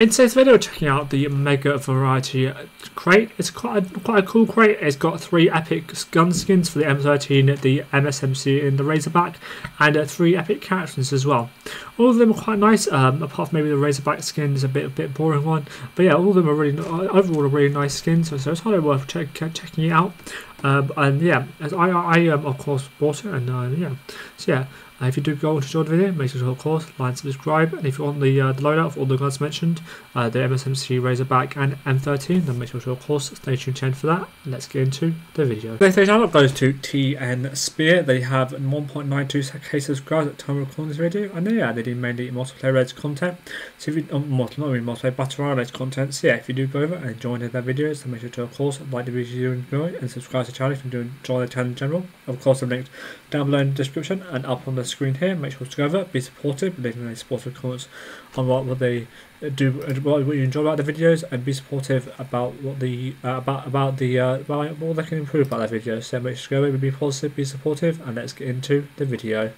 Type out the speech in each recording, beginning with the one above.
In today's video, checking out the Mega Variety crate. It's quite a, quite a cool crate. It's got three epic gun skins for the M13, the MSMC, and the Razorback, and uh, three epic characters as well. All of them are quite nice, um, apart from maybe the Razorback skin is a bit a bit boring one. But yeah, all of them are really overall really nice skins, so, so it's highly worth check, checking it out. Um, and yeah, as I, I um, of course bought it, and uh, yeah, so yeah. Uh, if you do go on to enjoy the video, make sure to of course like and subscribe. And if you want the, uh, the loadout for all the guns mentioned, uh, the MSMC Razorback and M13, then make sure to of course stay tuned for that. let's get into the video. Next stage up goes to TN Spear. They have 1.92k subscribers at the time of recording this video, and yeah, they do mainly multiplayer related content. So if you um, not really multiplayer battle related content, so yeah, if you do go over and join their videos, then make sure to of course like the videos you enjoy and subscribe to the channel if you do enjoy the channel in general. Of course, I'm linked down below in the description and up on the screen here. Make sure to go over, be supportive, leave any supportive comments on what, what they do, what, what you enjoy about the videos, and be supportive about what the uh, about about the uh, about what they can improve about their videos. So make sure to go over, be positive, be supportive, and let's get into the video.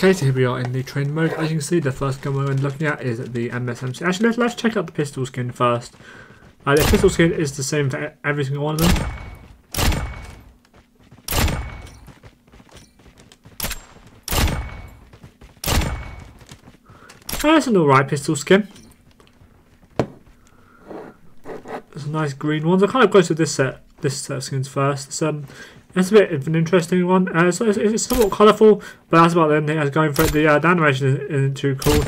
Okay, so here we are in the train mode. As you can see, the first gun we're looking at is the MSMC. Actually, let's, let's check out the pistol skin first. Uh, the pistol skin is the same for every single one of them. That's an alright pistol skin. There's nice green ones. I kind of go to this set, this set of skins first. It's, um, it's a bit of an interesting one. Uh, so it's, it's somewhat colourful, but that's about the only thing was going for it. The, uh, the animation isn't, too cool.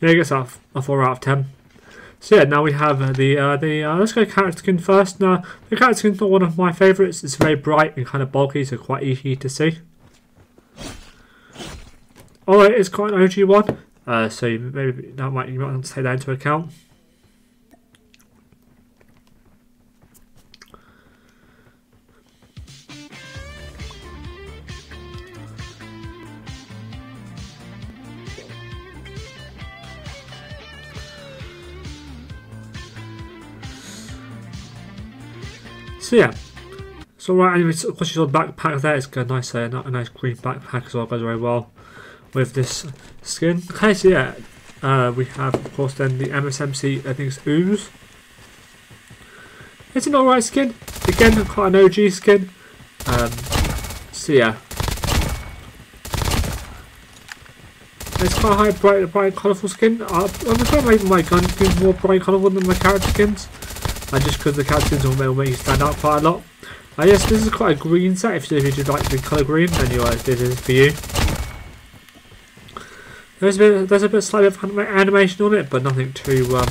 Yeah, I guess off a 4 out of 10. So yeah, now we have uh, the, uh, the uh, let's go character skin first. Now, the character skin is not one of my favourites. It's very bright and kind of bulky, so quite easy to see. Although it is quite an OG one, uh, so maybe that might, you might want to take that into account. So yeah, So right, anyway, of course you saw the backpack there. It's got a nice, uh, a nice green backpack as well. Goes very well with this skin. Okay, so yeah, uh, we have of course then the MSMC. I think it's Ooze. It's an alright skin. Again, quite an OG skin. Um, so yeah. It's quite a high, bright, bright, colourful skin. I, I prefer my, my gun skins more bright, colourful than my character skins. Uh, just because the skins will make you stand out quite a lot. Uh, yes, this is quite a green set. If you, you like the colour green, then you, uh, this is for you. There's a bit, there's a bit slightly of animation on it, but nothing too, um,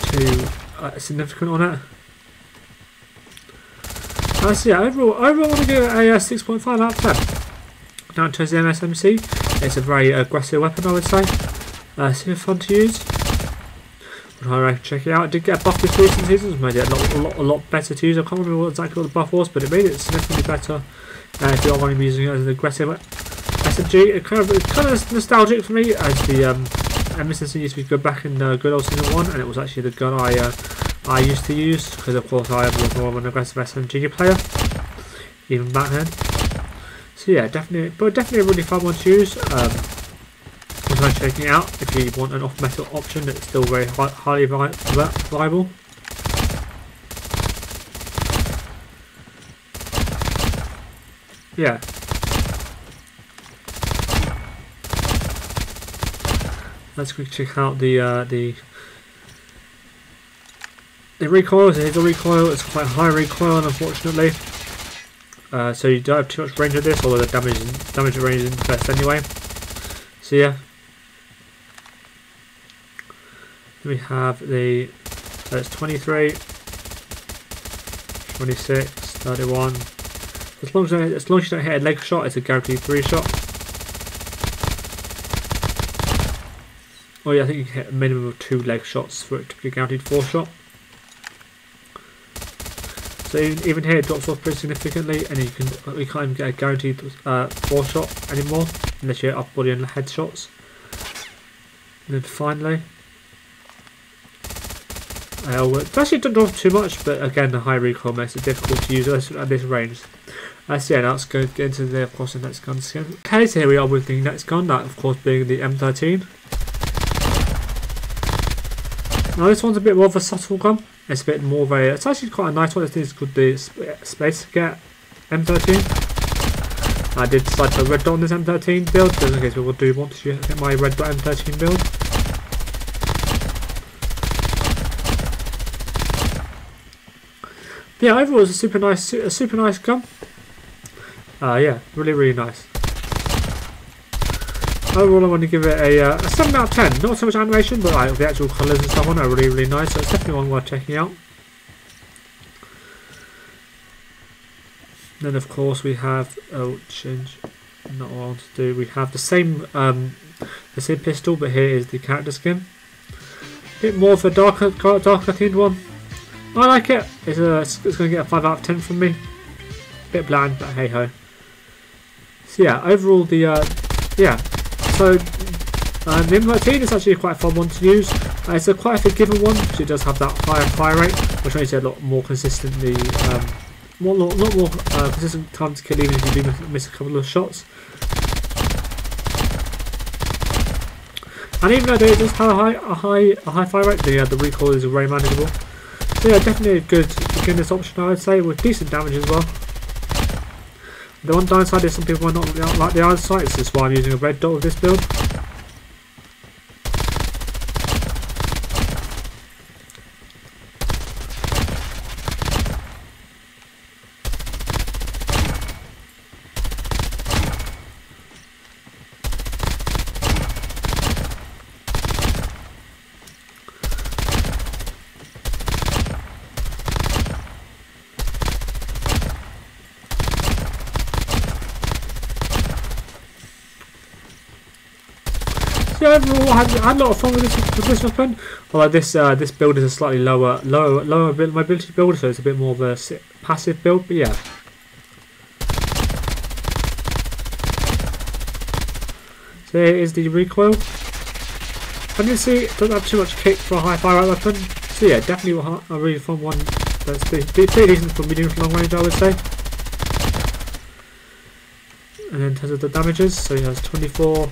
too uh, significant on it. Uh, so yeah, overall, overall I want to give it a uh, 6.5 out of 10. Now in terms of the MSMC, it's a very aggressive weapon I would say. Uh, super fun to use. Recommend check it out. I did get a buff this recent season, made it a lot, a lot, a lot better to use. I can't remember what exactly what the buff was, but it made it significantly better uh, if you are be using it as an aggressive SMG. It kind of, it's kind of nostalgic for me as the um, MSMC used to be good back in uh, good old season 1 and it was actually the gun I uh, I used to use because of course I was more of an aggressive SMG player even back then. So yeah, definitely, but definitely a really fun one to use. Um, worth checking out if you want an off-meta option that's still very high, highly vi viable. Yeah. Let's quickly check out the uh, the the recoil, here's the recoil, it's quite high recoil unfortunately. Uh, so you don't have too much range of this, although the damage damage range isn't best anyway. So yeah. We have the it's 23, 26, 31. As long as, as long as you don't hit a leg shot, it's a guaranteed three shot. Oh yeah, I think you can hit a minimum of two leg shots for it to be guaranteed four shot. So even here it drops off pretty significantly and you can we can't even get a guaranteed uh, 4 shot anymore unless you're upper body and head shots. And then finally uh, actually doesn't drop too much but again the high recoil makes it difficult to use at this range. Uh, so yeah, let's go get into the of course the next gun skin. Okay, so here we are with the next gun, that of course being the M13. Now this one's a bit more of a subtle gun. It's a bit more of a, it's actually quite a nice one. I think it's called the Space Get M13. I did decide to red dot on this M13 build, just in case people do want to get my red dot M13 build. Yeah, overall it's a super nice, a super nice gun. Uh, yeah, really, really nice. Overall, I want to give it a, uh, a 7 out of 10. Not so much animation, but like, the actual colours and stuff on are really, really nice. So it's definitely one worth checking out. Then, of course, we have oh, change. Not what I want to do. We have the same, um, the same pistol, but here is the character skin. A bit more of a darker, darker themed one. I like it. It's, a, it's, going to get a 5 out of 10 from me. Bit bland, but hey ho. So yeah, overall the uh, yeah, so um, the M13 is actually quite a fun one to use. Uh, it's a quite a forgiving one because it does have that higher fire rate, which makes it a lot more consistently, um, lot, lot more uh, consistent time to kill even if you do miss a couple of shots. And even though it does have a high, a high, a high fire rate, the, uh, the recoil is very manageable. Yeah, definitely a good beginner's option I would say, with decent damage as well. The one downside is some people might not like the other sights, this is why I'm using a red dot with this build. I had, I had a lot of fun with this, weapon. Although this uh, this build is a slightly lower lower lower mobility build, so it's a bit more of a passive build. But yeah. So here is the recoil. And you see, it doesn't have too much kick for a high fire weapon. So yeah, definitely a really fun one That's pretty, pretty decent for medium to long range, I would say. And then in terms of the damages, so he has 24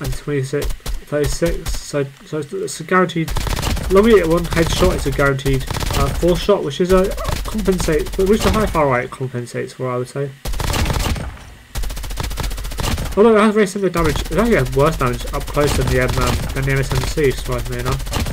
and 26, 36. So, so it's a guaranteed. Long at one headshot, it's a guaranteed uh, four shot, which is a compensate, which the high fire rate compensates for, I would say. Although it has very similar damage, it actually has worse damage up close than the, um, than the MSMC, surprisingly enough.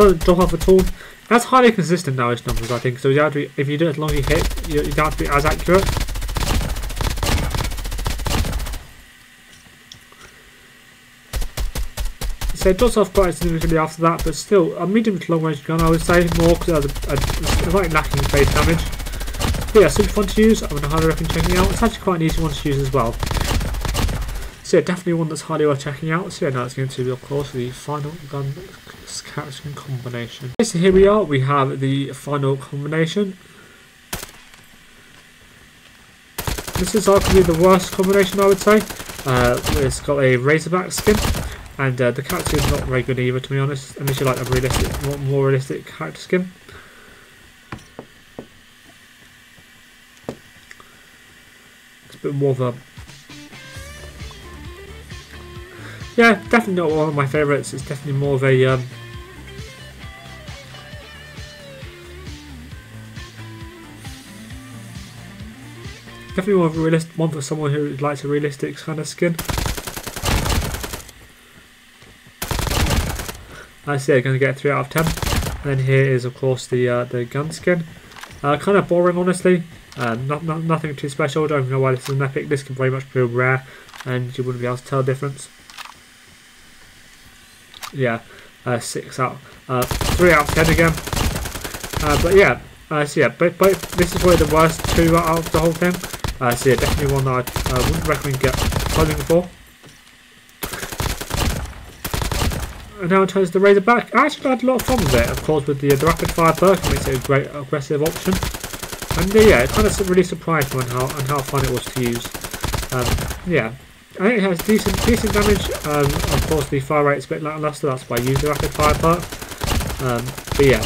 Doesn't drop off at all. That's highly consistent now. damage numbers, I think. So you have to be, if you do it as long as you hit, you, you don't have to be as accurate. So it drops off quite significantly after that, but still, a medium to long range gun, I would say, more because it's like lacking base damage. But yeah, super fun to use. I would highly recommend checking it out. It's actually quite an easy one to use as well. So yeah, definitely one that's highly worth checking out. So yeah, now it's going to be, of course, the final gun caption combination. Okay, so here we are. We have the final combination. This is arguably the worst combination, I would say. Uh, it's got a Razorback skin, and uh, the character is not very good either, to be honest. Unless you like a realistic, more, more realistic character skin. It's a bit more of a yeah, definitely not one of my favourites. It's definitely more of a um, definitely more of a realist one for someone who likes a realistic kind of skin. I see I'm going to get 3 out of 10. And then here is of course the uh, the gun skin. Uh, kind of boring honestly. Uh, not, not, nothing too special. Don't know why this is an epic. This can very much be rare and you wouldn't be able to tell the difference yeah, uh, six out, uh, three out of ten again. Uh, but yeah, uh, so yeah, but, but this is probably the worst two out of the whole thing. Uh, so yeah, definitely one that I uh, wouldn't recommend get clothing for. And now terms of the Razorback, I actually had a lot of fun with it, of course, with the, the rapid fire perk, makes it a great aggressive option. And uh, yeah, it kind of really surprised me on how, on how fun it was to use. Um, yeah, I think it has decent decent damage. Um, of course, the fire rate is a bit lackluster. That's why I use the rapid fire part. Um, but yeah,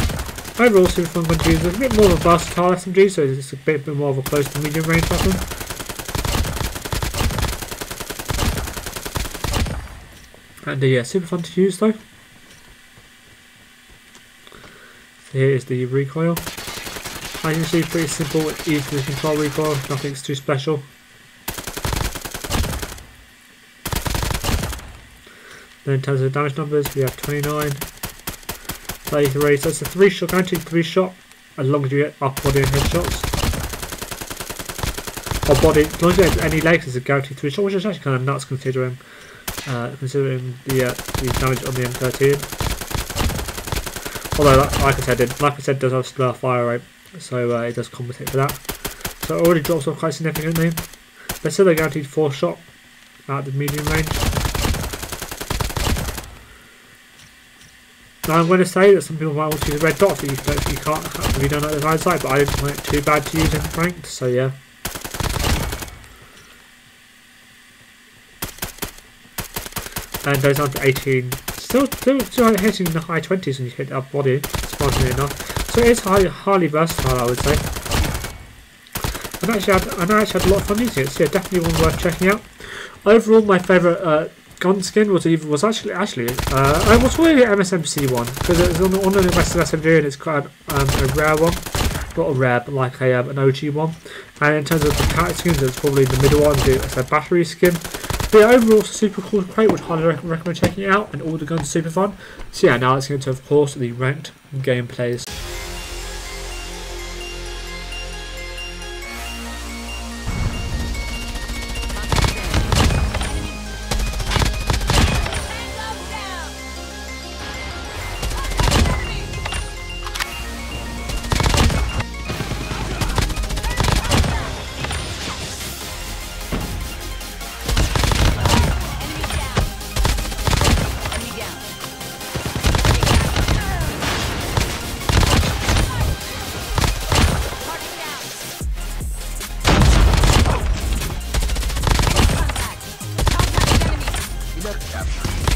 overall super fun gun to use. It's a bit more of a versatile SMG, so it's a bit, bit more of a close to medium range weapon. And uh, yeah, super fun to use though. So here is the recoil. As you can see, pretty simple, easy to control recoil, nothing's too special. Then in terms of damage numbers, we have 29, 33. So it's a three shot, guaranteed three shot, as long as you get upper body and headshots. Or body, as long as you get any legs, it's a guaranteed three shot, which is actually kind of nuts considering uh, considering the uh, the damage on the M13. Although, like I said, it, like I said, does have slower fire rate, so uh, it does compensate for that. So it already drops off quite significantly. But still, a guaranteed four shot at the medium range. Now I'm going to say that some people might want to use red dots if you, you can't you don't like the side side, but I didn't find it too bad to use in ranked, so yeah. And goes on to 18. Still, still, still hitting the high 20s when you hit up body, surprisingly enough. So it is highly, highly versatile, I would say. And actually, had, and I actually had a lot of fun using it, so yeah, definitely one worth checking out. Overall, my favourite uh, gun skin was even was actually actually uh, I was an MSMC one because it's on, on the rest of SMG and it's quite um, a rare one, not a rare but like a um, an OG one. And in terms of the character skins, it's probably the middle one. It's a battery skin. But yeah, overall, it's a super cool crate, which highly recommend checking it out, and all the guns super fun. So yeah, now let's get into, of course, the ranked gameplays. Let's up.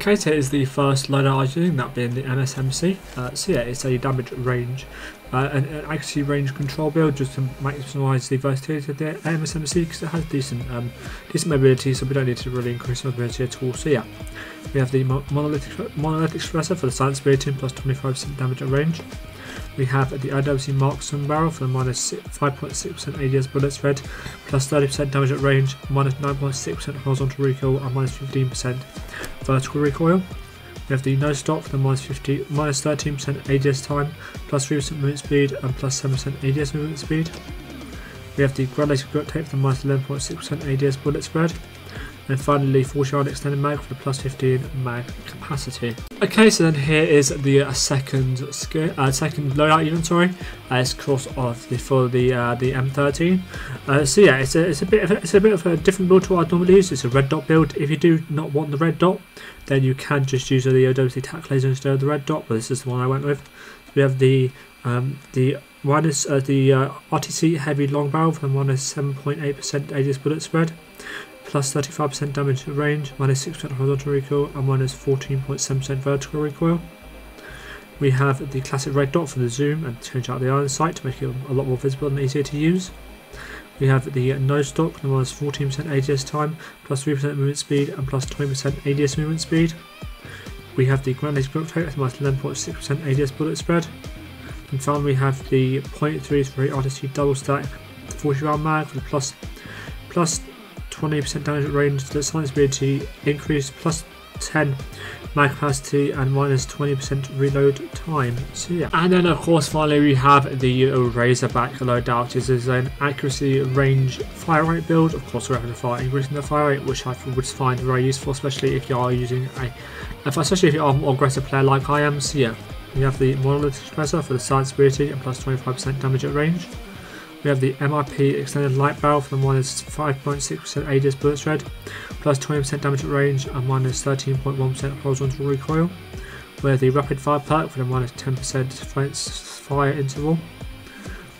So is the first loadout I was using, that being the MSMC. Uh, so yeah, it's a damage range uh, and an accuracy range control build just to maximise the versatility of the MSMC because it has decent um, decent mobility, so we don't need to really increase mobility at all. So yeah, we have the mo- monolithic monolithic suppressor for the silence rating plus 25% damage at range. We have the IWC Marksman barrel for the minus 5.6% ADS bullet spread, plus 30% damage at range, minus 9.6% horizontal recoil, and minus 15% vertical recoil. We have the no stock for the minus 50, minus 13% ADS time, plus 3% movement speed, and plus 7% ADS movement speed. We have the granulated grip tape for the minus 11.6% ADS bullet spread. And finally, 40 yard extended mag for the plus 15 mag capacity. Okay, so then here is the uh, second uh, second loadout inventory. Uh, it's course of the for the uh, the M13. Uh, so yeah, it's a it's a bit of a, it's a bit of a different build to what I normally use. It's a red dot build. If you do not want the red dot, then you can just use the OWC tack laser instead of the red dot. But this is the one I went with. We have the um, the minus uh, the uh, RTC heavy long barrel the minus 7.8% ADS bullet spread plus 35% damage to range, minus 6% horizontal recoil, and minus 14.7% vertical recoil. We have the classic red dot for the zoom and change out the iron sight to make it a lot more visible and easier to use. We have the no stock, the minus 14% ADS time, plus 3% movement speed, and plus 20% ADS movement speed. We have the granulated grip tape, minus 11.6% ADS bullet spread. And finally, we have the .33 RTC double stack 40 round mag with plus plus 20% damage range, the silence ability increase plus 10 mag capacity and minus 20% reload time. So yeah. And then of course finally we have the Razorback loadout. This is an accuracy range fire rate build. Of course we're having a fire increasing the fire rate which I would find very useful especially if you are using a especially if you are a more aggressive player like I am. So yeah. We have the monolithic suppressor for the silence ability and plus 25% damage at range. We have the MIP extended light barrel for the minus 5.6% ADS bullet spread, plus 20% damage at range and minus 13.1 horizontal recoil. We have the rapid fire perk for the minus 10% fire interval.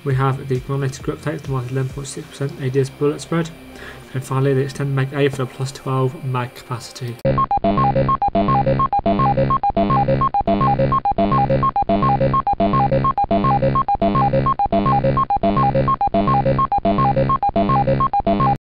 We have the granulated grip tape for the minus 11.6% ADS bullet spread. And finally the extended mag A for the plus 12 mag capacity.